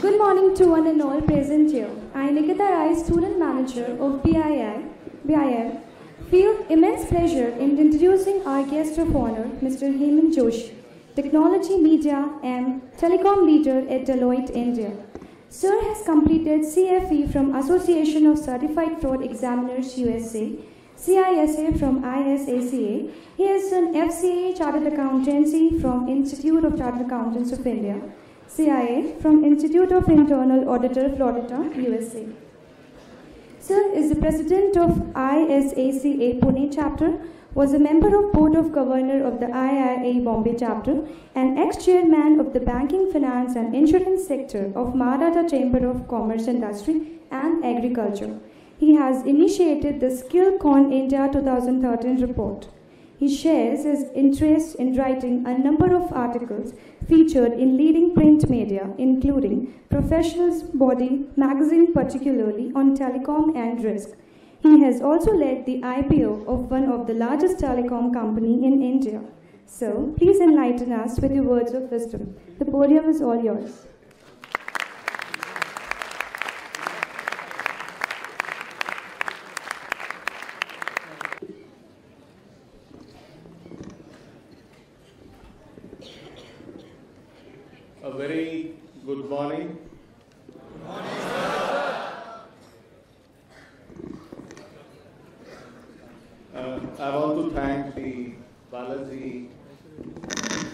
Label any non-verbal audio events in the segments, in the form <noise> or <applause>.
Good morning to one and all present here. I, Nikita Rai, student manager of BII, BIM, feel immense pleasure in introducing our guest of honor, Mr. Hemant Joshi, technology, media, and telecom leader at Deloitte, India. Sir has completed CFE from Association of Certified Fraud Examiners USA, CISA from ISACA. He has an FCA Chartered Accountancy from Institute of Chartered Accountants of India, CIA from Institute of Internal Auditor, Florida, USA. Sir is the president of ISACA Pune chapter, was a member of Board of Governor of the IIA Bombay chapter, and ex-chairman of the Banking, Finance and Insurance sector of Maharashtra Chamber of Commerce Industry and Agriculture. He has initiated the SkillCon India 2013 report. He shares his interest in writing a number of articles featured in leading print media, including Professionals Body magazine, particularly on telecom and risk. He has also led the IPO of one of the largest telecom company in India. So, please enlighten us with your words of wisdom. The podium is all yours. A very good morning. Uh, I want to thank the Balaji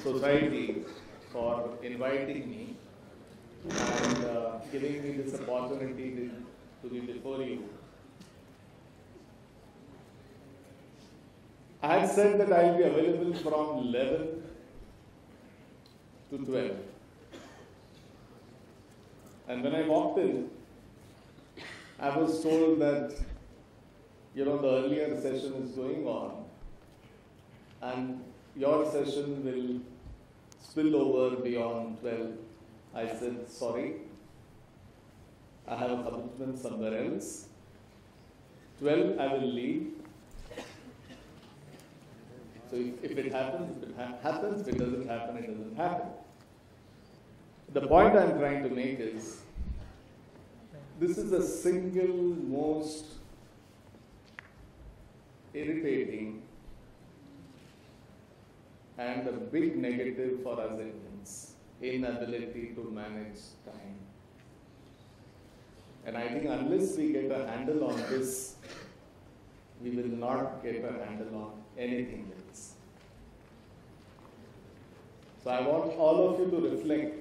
Society for inviting me and uh, giving me this opportunity to, to be before you. I had said that I will be available from 11 to 12. And when I walked in, I was told that, you know, the earlier session is going on and your session will spill over beyond 12. I said, sorry, I have a commitment somewhere else. 12, I will leave. So if, if it happens, if it ha- happens. If it doesn't happen, it doesn't happen. The point I'm trying to make is this is the single most irritating and a big negative for us Indians inability to manage time. And I think unless we get a handle on this, we will not get a handle on anything else. So I want all of you to reflect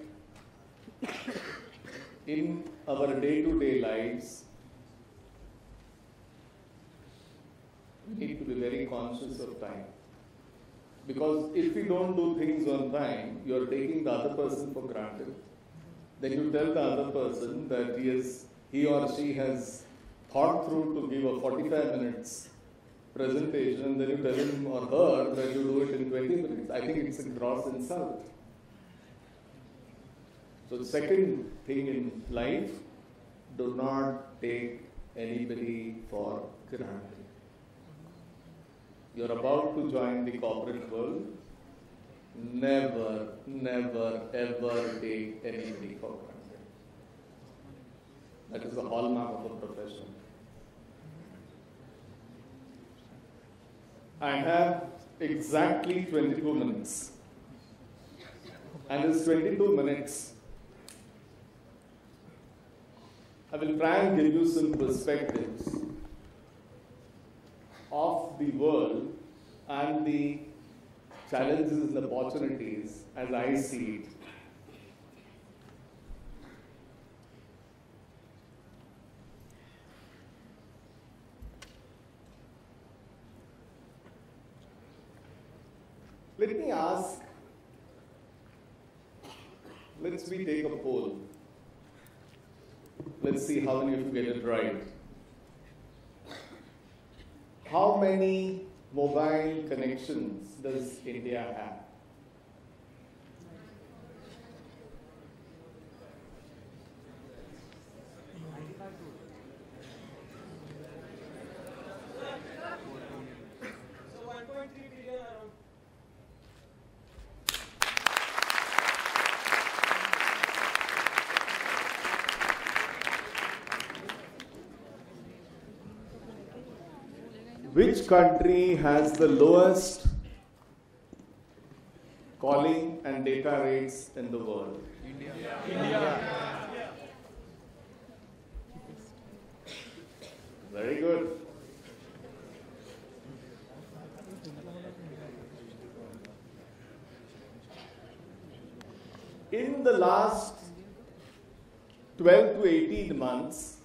in our day to day lives, need to be very conscious of time. Because if we don't do things on time, you're taking the other person for granted. Then you tell the other person that he, is, he or she has thought through to give a 45 minutes presentation, and then you tell him or her that you do it in 20 minutes. I think it's a gross insult. So the second thing in life, do not take anybody for granted. You're about to join the corporate world. Never, never, ever take anybody for granted. That is the hallmark of a profession. I have exactly 22 minutes. And this 22 minutes I will try and give you some perspectives of the world and the challenges and opportunities as I see it. Let me ask, let's we take a poll. Let's see how many of you get it right. How many mobile connections does India have? Which country has the lowest calling and data rates in the world? Very good. In the last 12 to 18 months,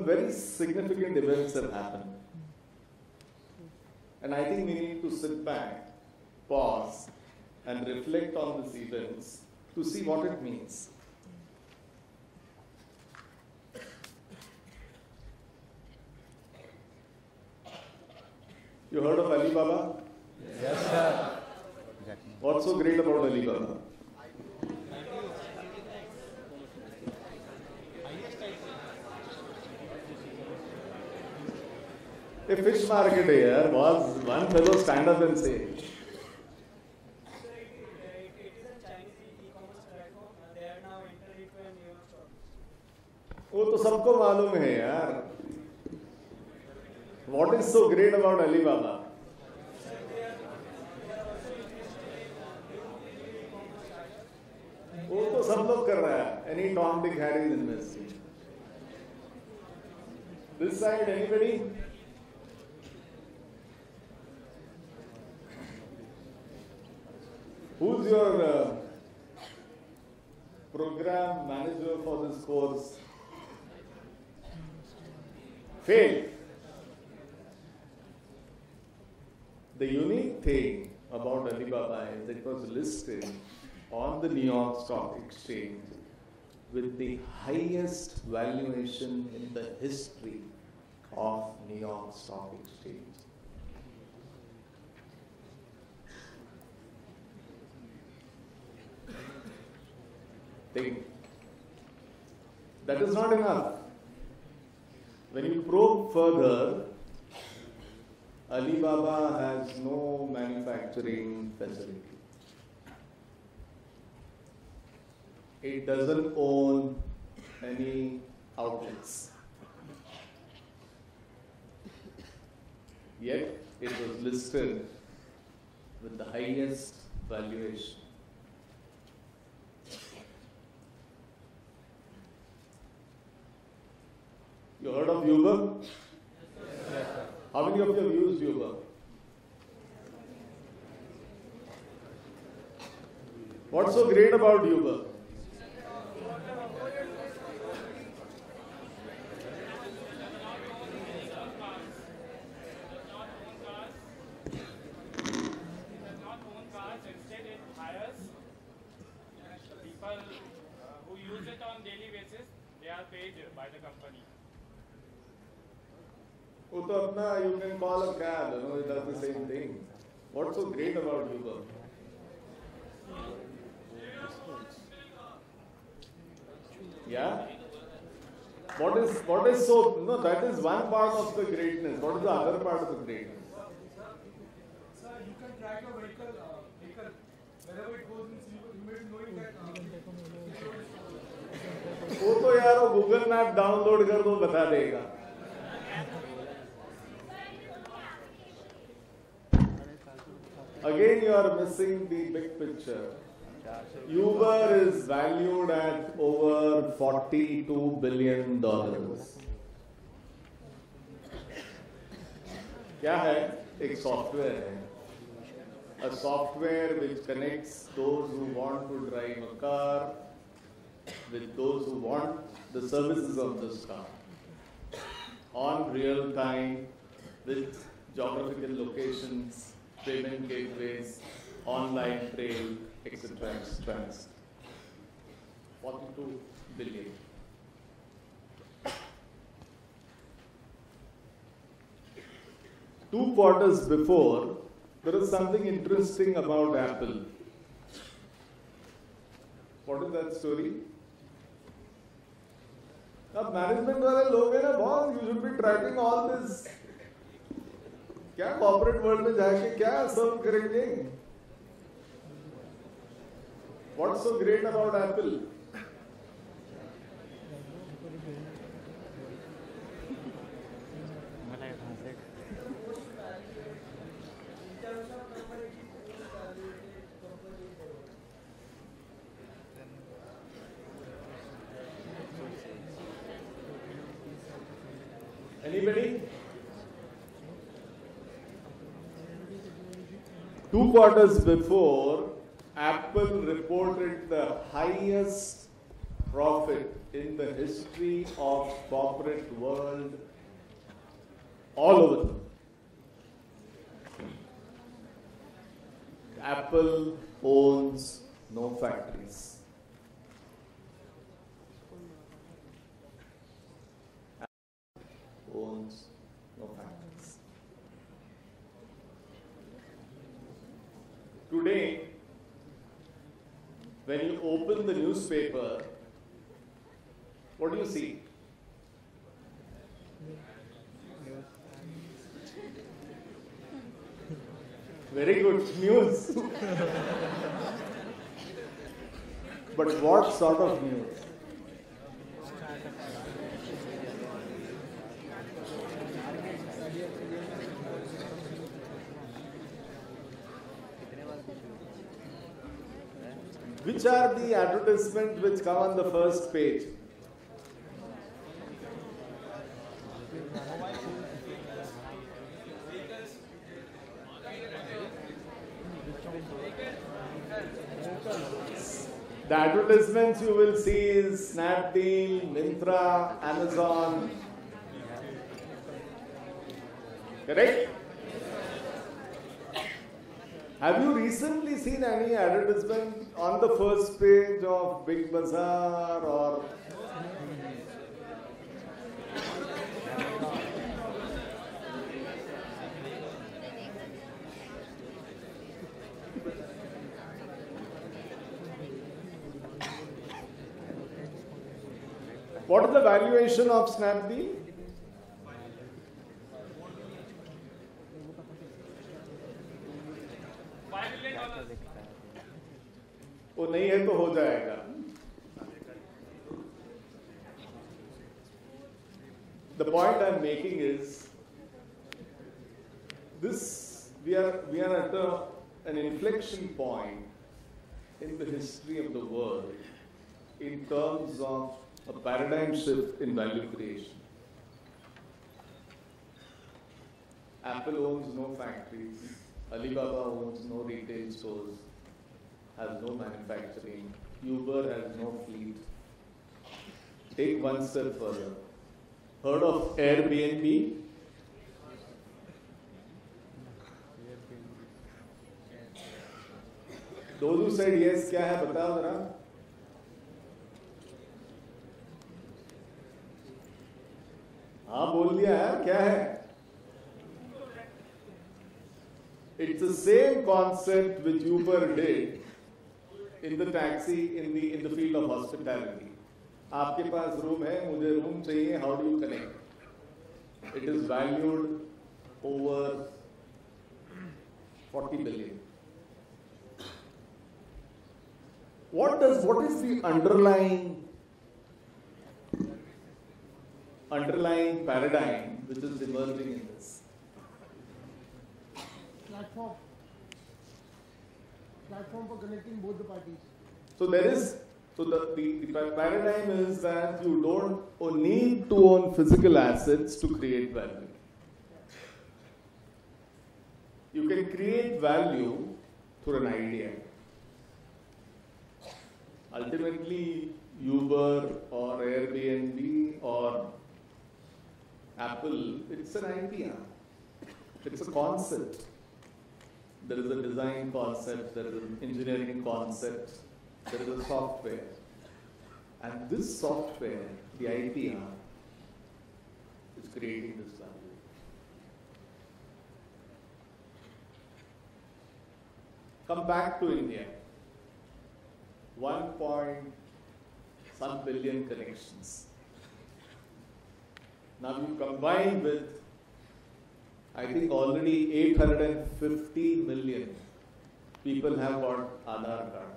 some very significant events have happened. And I think we need to sit back, pause, and reflect on these events to see what it means. You heard of Alibaba? Yes, sir. What's so great about Alibaba? a fish market here was one fellow stand up and say. वो तो सबको मालूम है यार। What is so great about Alibaba वो तो सब लोग कर रहा है any Tom Harry this side anybody Who's your uh, program manager for this course? Fail. The unique thing about Alibaba is it was listed on the New York Stock Exchange with the highest valuation in the history of New York Stock Exchange. Think. That is not enough. When you probe further, Alibaba has no manufacturing facility. It doesn't own any outlets. Yet it was listed with the highest valuation. You heard of Uber? How many of you have used Uber? What's so great about Uber? uh, who use it on daily basis. They are paid by the company. वो तो अपना can call a cab, you know, it does the same thing. What's so great about Uber? Yeah? What is what is so no that is one part of the greatness. What is the other part of the greatness? Sir, you can track your vehicle, uh, vehicle wherever it goes in you may be that. Uh, वो तो यार वो Google map download कर दो बता देगा Again, you are missing the big picture. Uber is valued at over 42 billion dollars. क्या है एक सॉफ्टवेयर है a software which connects those who want to drive a car with those who want the services of this car on real time with geographical locations, payment gateways, online trade, etc. etc. 42 billion. Two quarters before, there is something interesting about Apple. What is that story? अब management वाले लोग हैं ना बहुत you should be trekking all this क्या corporate world में जाके क्या सर्व करेंगे? What so great about Apple Two quarters before, Apple reported the highest profit in the history of corporate world all over the world. Apple owns no factories. Apple owns no factories. Today, when you open the newspaper, what do you see? Very good news. <laughs> but what sort of news? Which are the advertisements which come on the first page? The advertisements you will see is Snapdeal, Myntra, Amazon. Correct? Have you recently seen any advertisement on the first page of Big Bazaar or What is the valuation of Snapdeal? Five million dollars वो नहीं है तो हो जाएगा The point I'm making is this we are we are at a, an inflection point in the history of the world in terms of a paradigm shift in value creation. Apple owns no factories, Alibaba owns no retail stores, has no manufacturing, Uber has no fleet. Take one step further. Heard of Airbnb? Those who said yes, क्या है बताओ जरा हाँ बोल दिया यार क्या है It's the same concept which Uber did in the taxi in the in the field of hospitality. आपके पास रूम है मुझे रूम चाहिए how do you connect it is valued over 40 billion. What does what is the underlying underlying paradigm which is emerging in this? Platform. Platform for connecting both the parties. So there is so the, the, the paradigm is that you don't o- need to own physical assets to create value. You can create value through an idea. Ultimately, Uber or Airbnb or Apple, it's an idea. It's a concept. There is a design concept, there is an engineering concept, there is a software. And this software, the idea, is creating this value. Come back to India. One point some billion connections. Now you combine with I think already 850 million people have got Aadhaar card.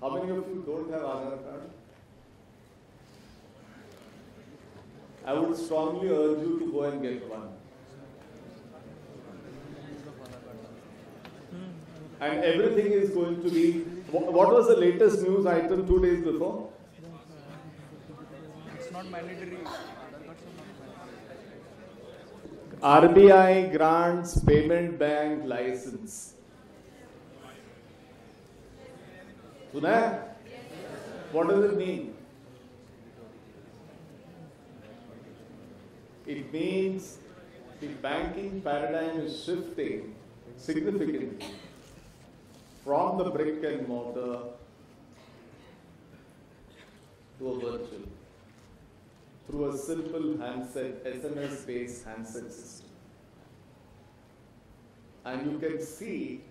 How many of you don't have Aadhaar card? I would strongly urge you to go and get one. And everything is going to be. What was the latest news item two days before? It's not mandatory. RBI grants payment bank license. सुना है? What does it mean? It means the banking paradigm is shifting significantly from the brick and mortar to a virtual through a simple handset, SMS based handset system. And you can see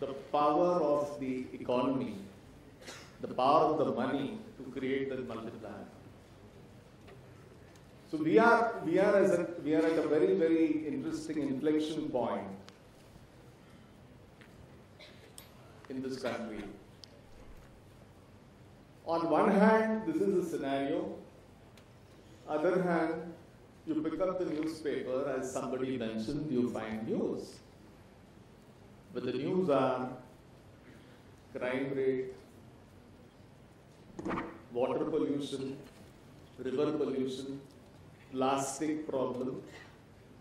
the power of the economy, the power of the money to create that multiplier. So we are we are as a, we are at a very very interesting inflection point in this country. On one hand, this is a scenario. Other hand, you pick up the newspaper, as somebody mentioned, you find news. But the news are crime rate, water pollution, river pollution, plastic problem,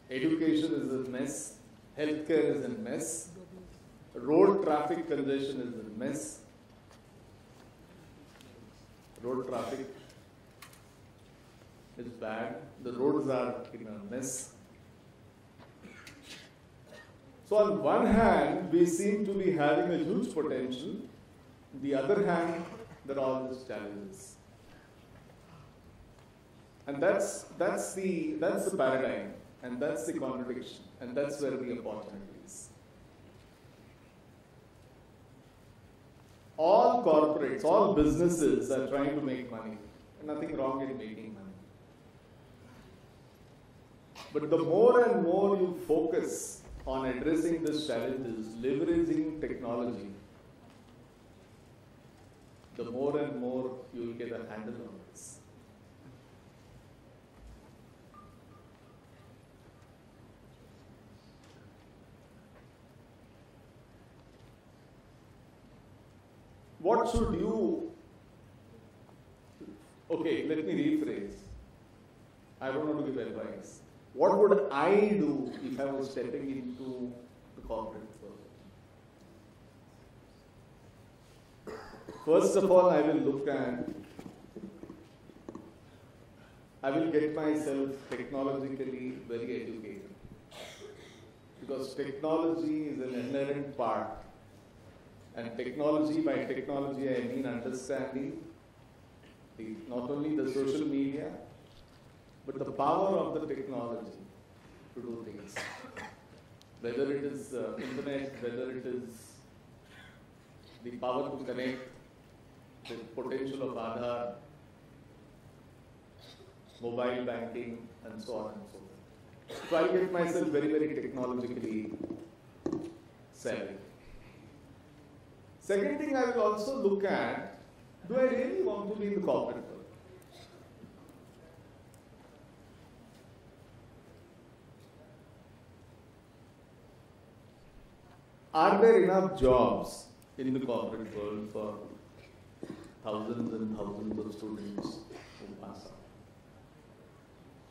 education is a mess, healthcare is a mess, road traffic congestion is a mess, road traffic is bad, the roads are in a mess. So, on one hand, we seem to be having a huge potential, the other hand, there are all these challenges. And that's, that's, the, that's the paradigm, and that's the contradiction, and that's where the opportunity is. All corporates, all businesses are trying to make money. Nothing wrong in making money. But the more and more you focus on addressing these challenges, leveraging technology, the more and more you will get a handle on this. What should you? Okay, let me rephrase. I don't want to give advice. What would I do if I was stepping into the corporate world? First of all, I will look at, I will get myself technologically very educated. Because technology is an inherent part. And technology, by technology, I mean understanding the, not only the social media, but the power of the technology to do things. Whether it is uh, internet, whether it is the power to connect, the potential of Aadhaar, mobile banking, and so on and so forth. So I get myself very, very technologically savvy. Second thing I will also look at, do I really want to be in the corporate world? Are there enough jobs in the corporate world for thousands and thousands of students who pass out?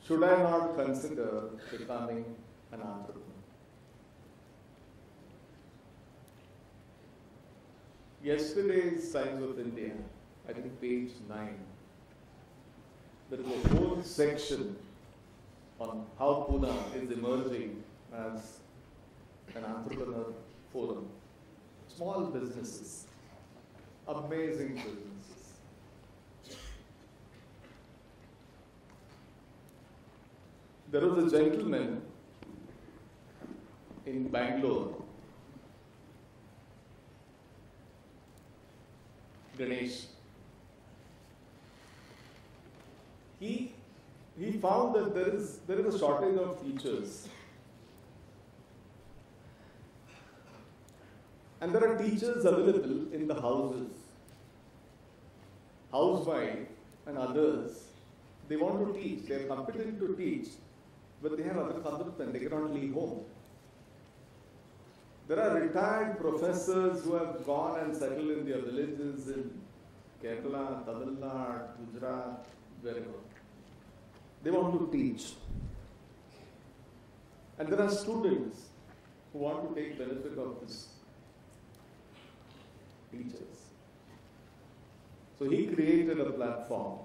Should I not consider becoming an entrepreneur? Yesterday's Times of India, I think page 9, there is a whole section on how Pune is emerging as an entrepreneur Small businesses, amazing businesses. There was a gentleman in Bangalore, Ganesh. He, he found that there is, there is a shortage of teachers. And there are teachers available in the houses. Housewife and others, they want to teach, they are competent to teach, but they have other commitment, they cannot leave home. There are retired professors who have gone and settled in their villages in Kerala, Tamil Nadu, Gujarat, wherever. They want to teach. And there are students who want to take benefit of this teachers. So he created a platform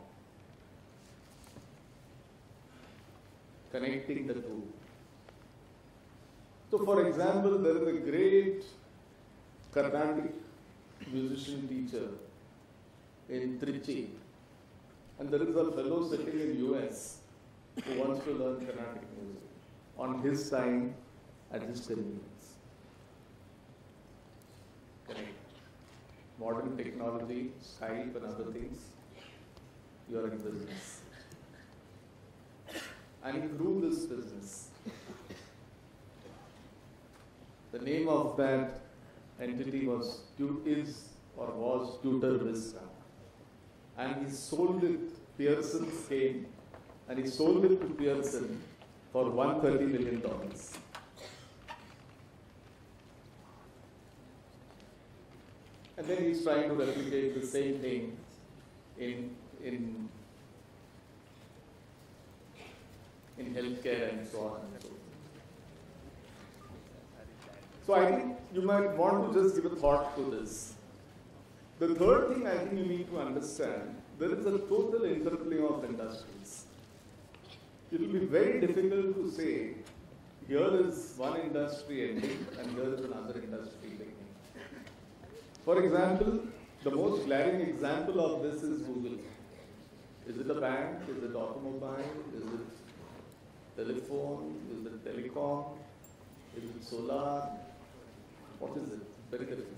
connecting the two. So, for example, there is a great Carnatic musician teacher in Trichy, and there is a fellow sitting in US who wants to learn Carnatic music on his time at his convenience. Connect. Modern technology, Skype, and other things, you are in business. And he grew this business. The name of that entity was is or was TutorVista. And he sold it, Pearson came and he sold it to Pearson for $130 million. And then he's trying to replicate the same thing in, in, in healthcare and so on and so forth. So I think you might want to just give a thought to this. The third thing I think you need to understand, there is a total interplay of industries. It will be very difficult to say, here is one industry ending and here is another industry beginning. For example, the most glaring example of this is Google. Is it a bank? Is it automobile? Is it telephone? Is it telecom? Is it solar? What is it? Very difficult.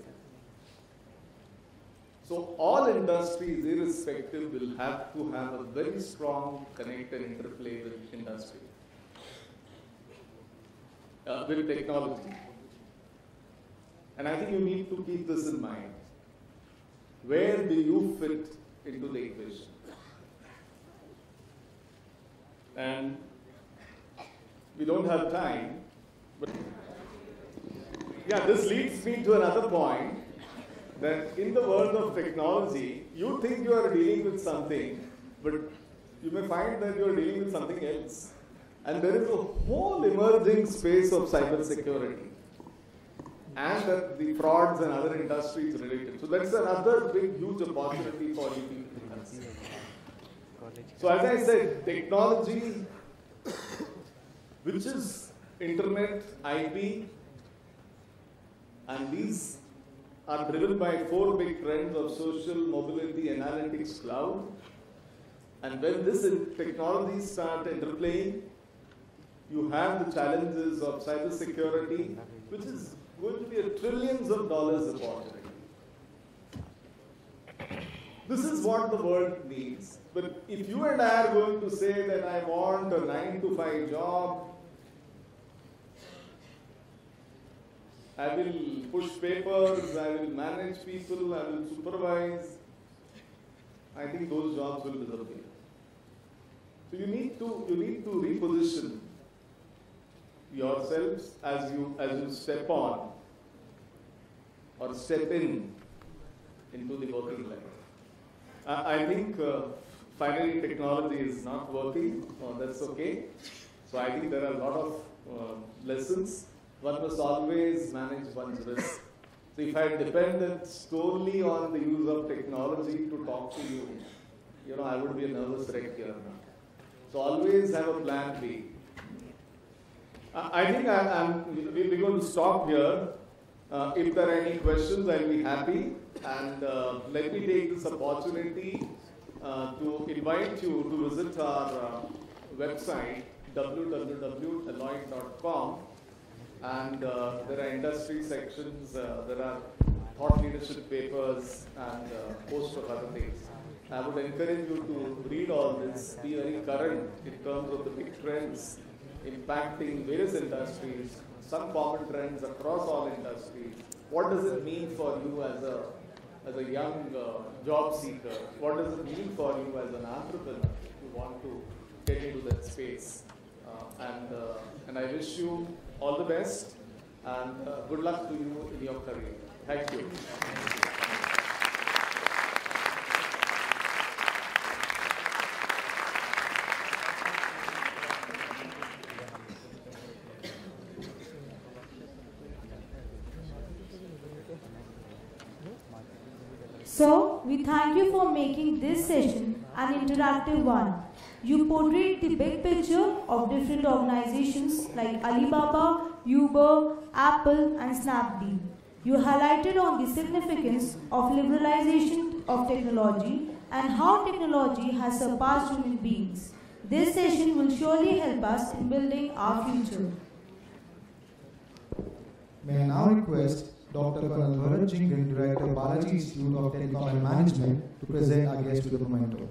So all industries, irrespective, will have to have a very strong connect and interplay with industry, uh, with technology. And I think you need to keep this in mind. Where do you fit into the equation? And we don't have time, but yeah, this leads me to another point that in the world of technology, you think you are dealing with something, but you may find that you are dealing with something else. And there is a whole emerging space of cybersecurity and the frauds and other industries related. So that's another big, huge opportunity for you. So as I said, technology, which is internet, IP, and these are driven by four big trends of social, mobility, analytics, cloud. And when this technologies start interplaying, you have the challenges of cybersecurity, which is going to be a trillions of dollars opportunity. This is what the world needs. But if you and I are going to say that I want a 9 to 5 job, I will push papers, I will manage people, I will supervise, I think those jobs will disappear. So you need to you need to reposition yourselves as you as you step on or step in into the working life. I, I think uh, finally technology is not working. Oh, that's okay. So I think there are a lot of uh, lessons. One must always manage one's risk. So if I depended solely on the use of technology to talk to you, you know, I would be a nervous wreck here. So always have a plan B. I I think I, we're going to stop here. Uh, if there are any questions, I'll be happy. And uh, let me take this opportunity uh, to invite you to visit our uh, website www.deloitte.com. And uh, there are industry sections, uh, there are thought leadership papers, and a host of other things. I would encourage you to read all this, be very current in terms of the big trends impacting various industries, some common trends across all industries. What does it mean for you as a as a young uh, job seeker? What does it mean for you as an entrepreneur if you want to get into that space? Uh, and uh, and I wish you all the best and uh, good luck to you in your career. Thank you. So, we thank you for making this session an interactive one. You portrayed the big picture of different organizations like Alibaba, Uber, Apple, and Snapdeal. You highlighted on the significance of liberalization of technology and how technology has surpassed human beings. This session will surely help us in building our future. May I now request Dr. Colonel Bharat Jingran, Director, Balaji Institute of Telecom and Management, to present our guest to the memento.